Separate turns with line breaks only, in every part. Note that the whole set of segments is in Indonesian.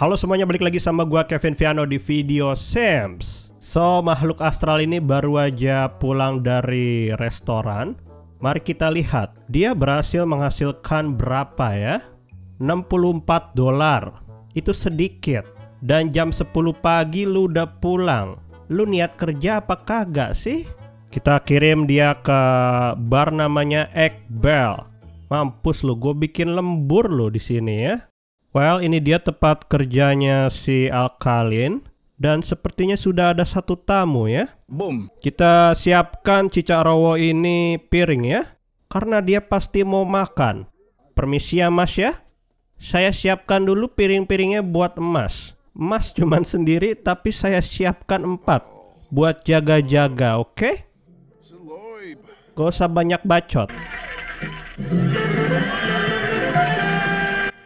Halo semuanya, balik lagi sama gua Kevin Viano di video Sams. So, makhluk astral ini baru aja pulang dari restoran. Mari kita lihat, dia berhasil menghasilkan berapa ya? 64 dolar. Itu sedikit. Dan jam 10 pagi lu udah pulang. Lu niat kerja apa kagak sih? Kita kirim dia ke bar namanya Egg Bell. Mampus lu, gue bikin lembur lu di sini ya. Well, ini dia tempat kerjanya si Alkalin dan sepertinya sudah ada satu tamu ya.
Boom.
Kita siapkan cicak rowo ini piring ya, karena dia pasti mau makan. Permisi ya mas ya, saya siapkan dulu piring-piringnya buat emas. Emas cuman sendiri tapi saya siapkan empat buat jaga-jaga, oke? Okay? Gak usah banyak bacot.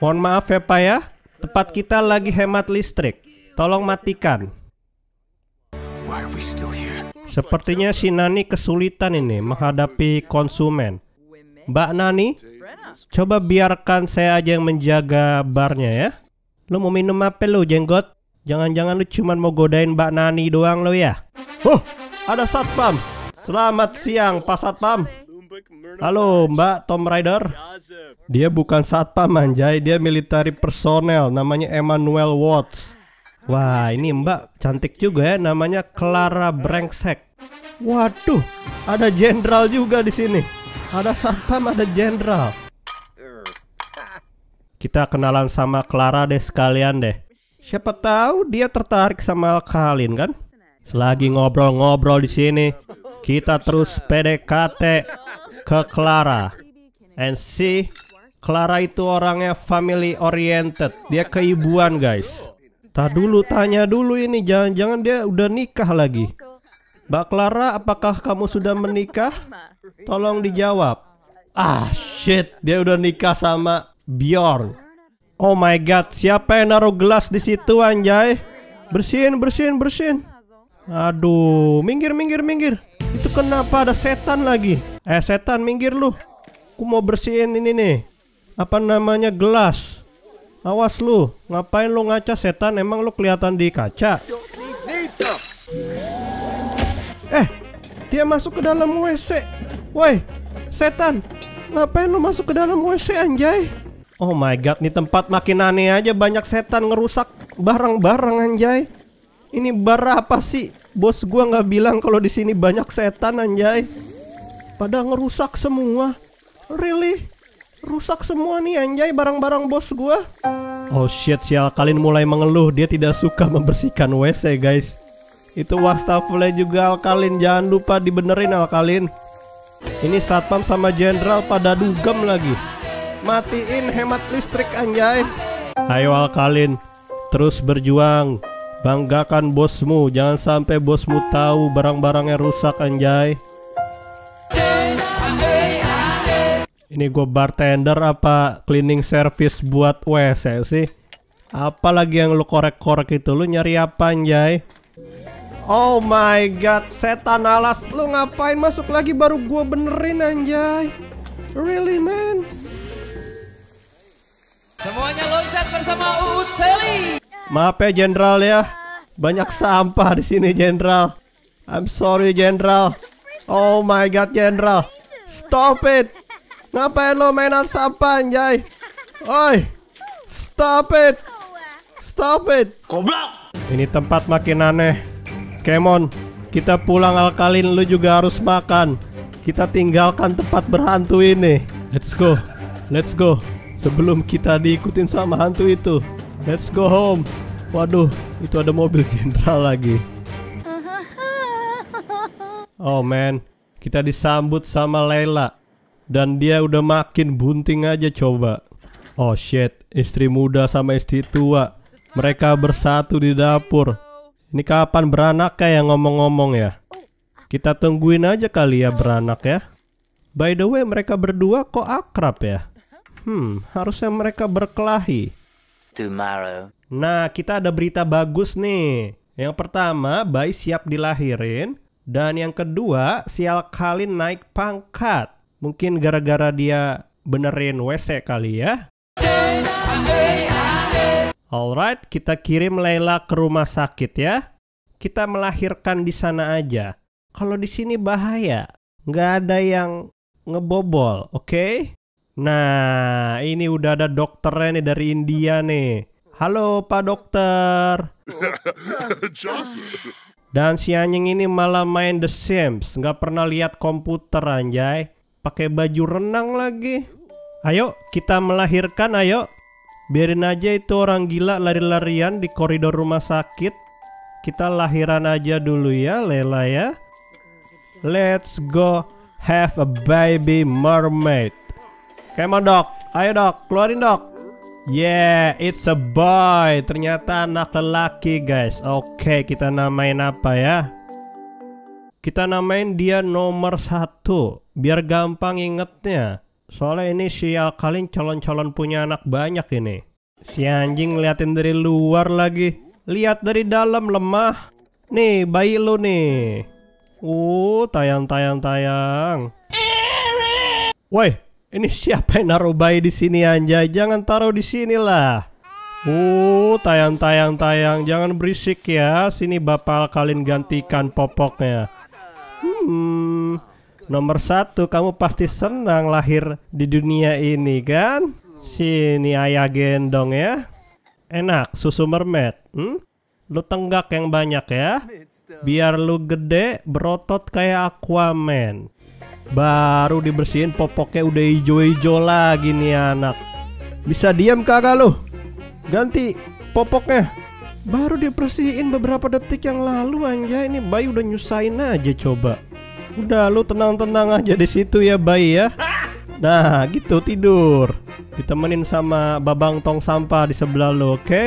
Mohon maaf ya Pak ya, tempat kita lagi hemat listrik. Tolong matikan. Sepertinya si Nani kesulitan ini menghadapi konsumen. Mbak Nani, coba biarkan saya aja yang menjaga barnya ya. Lu mau minum apa lu jenggot? Jangan-jangan lu cuman mau godain Mbak Nani doang lo ya? Huh, ada satpam. Selamat siang Pak Satpam. Halo Mbak Tom Rider. Dia bukan satpam anjay, dia military personel namanya Emmanuel Watts. Wah, ini Mbak cantik juga ya namanya Clara Brengsek. Waduh, ada jenderal juga di sini. Ada satpam, ada jenderal. Kita kenalan sama Clara deh sekalian deh. Siapa tahu dia tertarik sama Alkalin kan? Selagi ngobrol-ngobrol di sini, kita terus PDKT ke Clara. And see, Clara itu orangnya family oriented. Dia keibuan, guys. Tak dulu tanya dulu ini, jangan-jangan dia udah nikah lagi. Mbak Clara, apakah kamu sudah menikah? Tolong dijawab. Ah, shit, dia udah nikah sama Bjorn. Oh my god, siapa yang naruh gelas di situ anjay? Bersihin, bersihin, bersihin. Aduh, minggir, minggir, minggir. Itu kenapa ada setan lagi? Eh, setan, minggir lu. Aku mau bersihin ini nih. Apa namanya gelas? Awas lu, ngapain lu ngaca setan? Emang lu kelihatan di kaca? Eh, dia masuk ke dalam WC. Woi, setan, ngapain lu masuk ke dalam WC anjay? Oh my god, nih tempat makin aneh aja banyak setan ngerusak barang-barang anjay. Ini bar apa sih? Bos gua nggak bilang kalau di sini banyak setan anjay. Pada ngerusak semua. Really? Rusak semua nih anjay barang-barang bos gua. Oh shit, si Alkalin mulai mengeluh. Dia tidak suka membersihkan WC, guys. Itu wastafelnya juga Alkalin. Jangan lupa dibenerin Alkalin. Ini satpam sama jenderal pada dugem lagi. Matiin hemat listrik anjay. Ayo Alkalin, terus berjuang. Banggakan bosmu, jangan sampai bosmu tahu barang-barangnya rusak anjay. Ini gue bartender apa cleaning service buat WC sih? Apalagi yang lu korek-korek itu, lu nyari apa anjay? Oh my god, setan alas, lu ngapain masuk lagi baru gue benerin anjay? Really man?
Semuanya loncat bersama Uut Seli.
Maaf ya jenderal ya, banyak sampah di sini jenderal. I'm sorry jenderal. Oh my god jenderal, stop it. Ngapain lo mainan sampah anjay? Oi, stop it. Stop it.
Goblok.
Ini tempat makin aneh. Kemon, kita pulang alkalin lu juga harus makan. Kita tinggalkan tempat berhantu ini. Let's go. Let's go. Sebelum kita diikutin sama hantu itu. Let's go home. Waduh, itu ada mobil jenderal lagi. Oh man, kita disambut sama Layla. Dan dia udah makin bunting aja coba. Oh shit, istri muda sama istri tua. Mereka bersatu di dapur. Ini kapan beranak kayak ngomong-ngomong ya? Kita tungguin aja kali ya beranak ya. By the way, mereka berdua kok akrab ya? Hmm, harusnya mereka berkelahi.
tomorrow.
Nah, kita ada berita bagus nih. Yang pertama, bayi siap dilahirin. Dan yang kedua, si Alkalin naik pangkat. Mungkin gara-gara dia benerin WC kali ya. Alright, kita kirim Layla ke rumah sakit ya. Kita melahirkan di sana aja. Kalau di sini bahaya, nggak ada yang ngebobol, oke? Nah, ini udah ada dokternya nih dari India nih. Halo Pak Dokter. Dan si anjing ini malah main The Sims, nggak pernah lihat komputer anjay. Pakai baju renang lagi. Ayo, kita melahirkan, ayo. Biarin aja itu orang gila lari-larian di koridor rumah sakit. Kita lahiran aja dulu ya, Lela ya. Let's go have a baby mermaid. Come on dok, ayo dok, keluarin dok. Yeah, it's a boy. Ternyata anak lelaki guys. Oke, kita namain apa ya? Kita namain dia nomor satu, biar gampang ingetnya. Soalnya ini si Alkalin calon-calon punya anak banyak ini. Si anjing ngeliatin dari luar lagi. Lihat dari dalam lemah. Nih, bayi lu nih. Uh, tayang-tayang-tayang. Woi, ini siapa yang naruh bayi di sini anjay? Jangan taruh di sini lah. Uh, tayang-tayang-tayang. Jangan berisik ya. Sini bapak Alkalin gantikan popoknya. Hmm, Nomor satu, kamu pasti senang lahir di dunia ini kan? Sini ayah gendong ya. Enak, susu mermaid. Hmm? Lu tenggak yang banyak ya. Biar lu gede, berotot kayak Aquaman. Baru dibersihin popoknya udah hijau-hijau lagi nih anak. Bisa diam kagak lu? Ganti popoknya. Baru dibersihin beberapa detik yang lalu anjay. Ini bayi udah nyusahin aja coba. Udah lu tenang-tenang aja di situ ya bayi ya. Nah gitu tidur. Ditemenin sama babang tong sampah di sebelah lu, oke? Okay?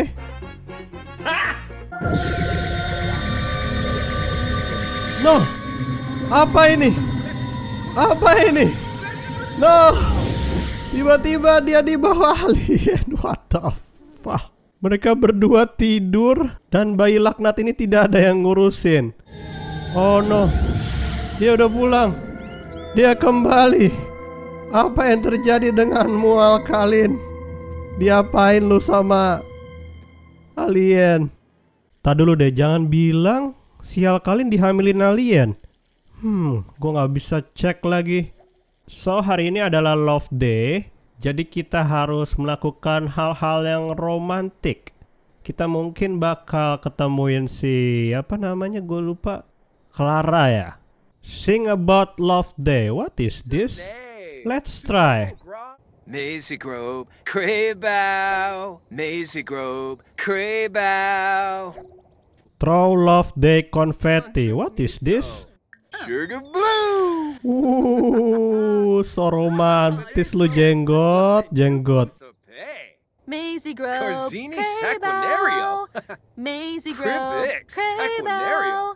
No, apa ini? Apa ini? No, tiba-tiba dia di bawah alien. What the fuck? Mereka berdua tidur dan bayi laknat ini tidak ada yang ngurusin. Oh no, dia udah pulang. Dia kembali. Apa yang terjadi denganmu Alkalin? Diapain lu sama alien? Tak dulu deh, jangan bilang si Alkalin dihamilin alien. Hmm, gua nggak bisa cek lagi. So hari ini adalah Love Day, jadi kita harus melakukan hal-hal yang romantik. Kita mungkin bakal ketemuin si apa namanya gue lupa Clara ya. Sing about Love Day. What is this? Let's try.
Maisie Grove, Crabbow, Maisie Grove, Crabbow.
Throw Love Day confetti. What is this?
Sugar Blue.
Uh, so romantis lu jenggot, jenggot.
Maisie Grove,
Corzini Saquinario.
Maisie Grove,
Cribix Saquinario.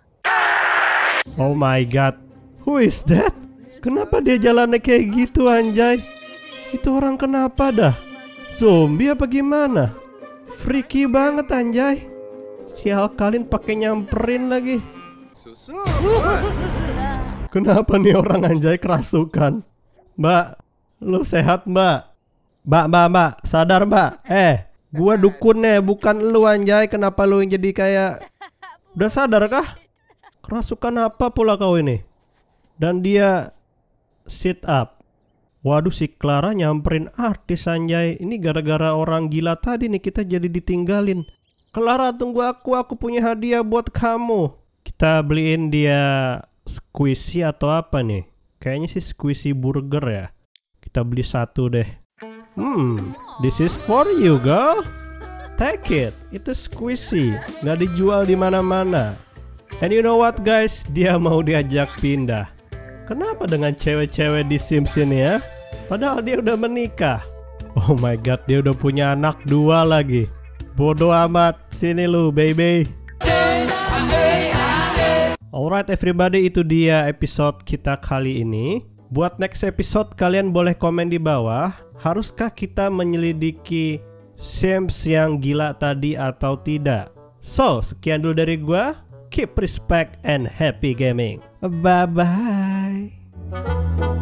Oh my god. Who is that? Kenapa dia jalannya kayak gitu anjay? Itu orang kenapa dah? Zombie apa gimana? Freaky banget anjay. Si Alkalin pakai nyamperin lagi. Kenapa nih orang anjay kerasukan? Mbak, lu sehat mbak? Mbak, mbak, mbak, sadar mbak? Eh, gua dukunnya bukan lu anjay. Kenapa lu yang jadi kayak... Udah sadar kah? Kerasukan apa pula kau ini? Dan dia sit up. Waduh si Clara nyamperin artis anjay. Ini gara-gara orang gila tadi nih kita jadi ditinggalin. Clara tunggu aku, aku punya hadiah buat kamu. Kita beliin dia squishy atau apa nih? Kayaknya sih squishy burger ya. Kita beli satu deh. Hmm, this is for you girl. Take it. Itu squishy, nggak dijual di mana-mana. And you know what guys? Dia mau diajak pindah. Kenapa dengan cewek-cewek di Sims ini ya? Padahal dia udah menikah. Oh my god, dia udah punya anak dua lagi. Bodoh amat. Sini lu, baby. Alright everybody, itu dia episode kita kali ini. Buat next episode kalian boleh komen di bawah. Haruskah kita menyelidiki Sims yang gila tadi atau tidak? So, sekian dulu dari gua. Keep respect and happy gaming. Bye bye.